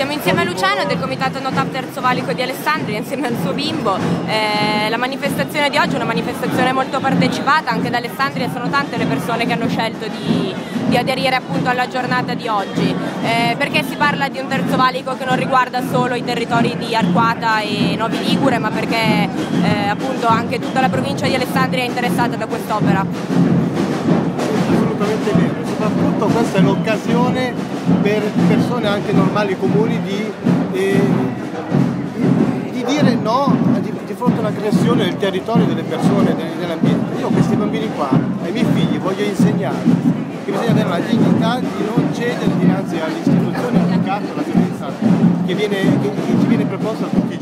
Siamo insieme a Luciano del Comitato Notab Terzo Valico di Alessandria, insieme al suo bimbo. Eh, la manifestazione di oggi è una manifestazione molto partecipata, anche da Alessandria sono tante le persone che hanno scelto di, di aderire appunto alla giornata di oggi. Eh, perché si parla di un Terzo Valico che non riguarda solo i territori di Arquata e Novi Ligure, ma perché eh, appunto anche tutta la provincia di Alessandria è interessata da quest'opera? Assolutamente vero, soprattutto questa è l'occasione per persone anche normali comuni di, eh, di dire no di, di fronte all'aggressione del territorio delle persone, dell'ambiente. Io a questi bambini qua, ai miei figli, voglio insegnare che bisogna avere la dignità di non cedere dinanzi alle istituzioni, al caso, alla violenza che, viene, che, che ci viene proposta tutti i